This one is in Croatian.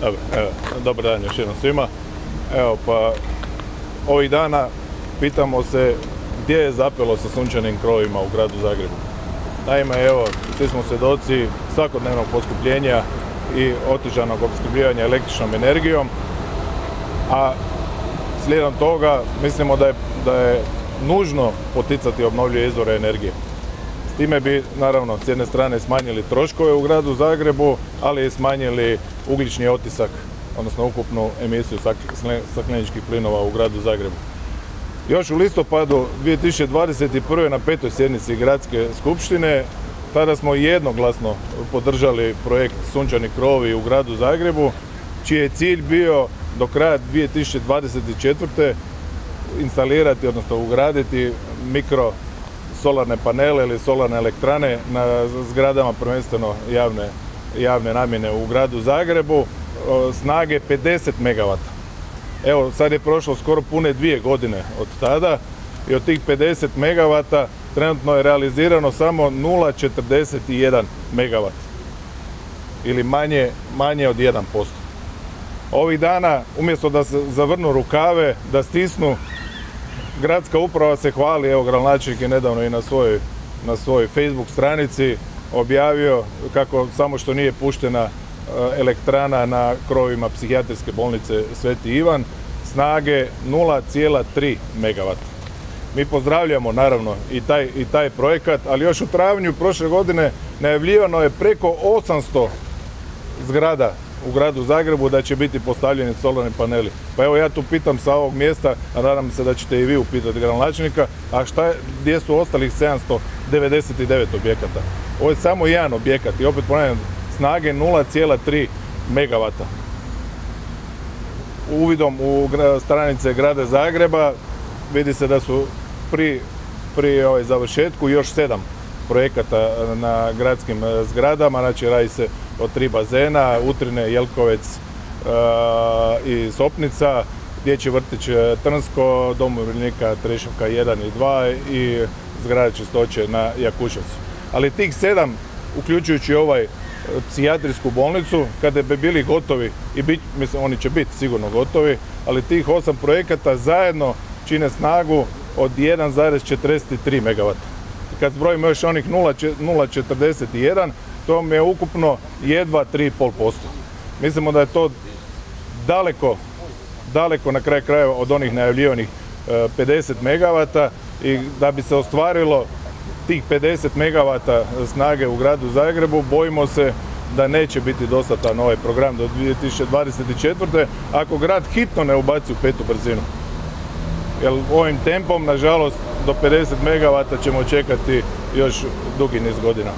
Dobro, evo, dobar dan još jednom svima. Evo pa ovih dana pitamo se gdje je zapelo sa sunčanim krovima u gradu Zagrebu. Naime, evo, svi smo svjedoci svakodnevnog poskupljenja i otežanog opskrbljivanja električnom energijom, a slijedom toga mislimo da je, da je nužno poticati obnovljive izvore energije. Time bi naravno s jedne strane smanjili troškove u gradu Zagrebu, ali i smanjili ugljični otisak, odnosno ukupnu emisiju stakleničkih plinova u gradu Zagrebu. Još u listopadu 2021. na petoj sjednici gradske skupštine tada smo jednoglasno podržali projekt Sunčani krovi u gradu Zagrebu, čiji je cilj bio do kraja 2024. instalirati, odnosno ugraditi mikro solarne panele ili solarne elektrane na zgradama prvenstveno javne, javne namjene u gradu Zagrebu snage 50 MW. Evo, sad je prošlo skoro pune dvije godine od tada i od tih 50 MW trenutno je realizirano samo 0,41 MW ili manje, manje od 1%. Ovih dana, umjesto da se zavrnu rukave, da stisnu, gradska uprava se hvali, evo gradonačelnik je nedavno i na svojoj, na svojoj Facebook stranici objavio kako samo što nije puštena e, elektrana na krovima psihijatrijske bolnice Sveti Ivan, snage 0,3 MW. Mi pozdravljamo naravno i taj, i taj projekat, ali još u travnju prošle godine najavljivano je preko 800 zgrada u gradu Zagrebu da će biti postavljeni solarni paneli. Pa evo ja tu pitam sa ovog mjesta, a nadam se da ćete i vi upitati gradonačelnika, a šta je, gdje su ostalih 799 objekata? Ovo je samo jedan objekat i opet ponavljam, snage 0,3 MW. Uvidom u stranice grada Zagreba vidi se da su pri, pri ovaj završetku još sedam projekata na gradskim e, zgradama, znači radi se o tri bazena, Utrine, Jelkovec e, i Sopnica, dječji vrtić e, Trnsko, dom umirovljenika Trešovka 1 i 2 i zgrada čistoće na Jakuševcu. Ali tih sedam, uključujući ovaj psihijatrijsku bolnicu, kada bi bili gotovi, i bit, mislim oni će biti sigurno gotovi, ali tih osam projekata zajedno čine snagu od 1,43 MW. Kad zbrojimo još onih 0,41, to mi je ukupno jedva 3,5%. Mislimo da je to daleko, daleko na kraju krajeva od onih najavljivanih 50 MW i da bi se ostvarilo tih 50 MW snage u gradu Zagrebu, bojimo se da neće biti dostatan ovaj program do 2024. ako grad hitno ne ubaci u petu brzinu jer ovim tempom, nažalost, do 50 MW ćemo čekati još dugi niz godina.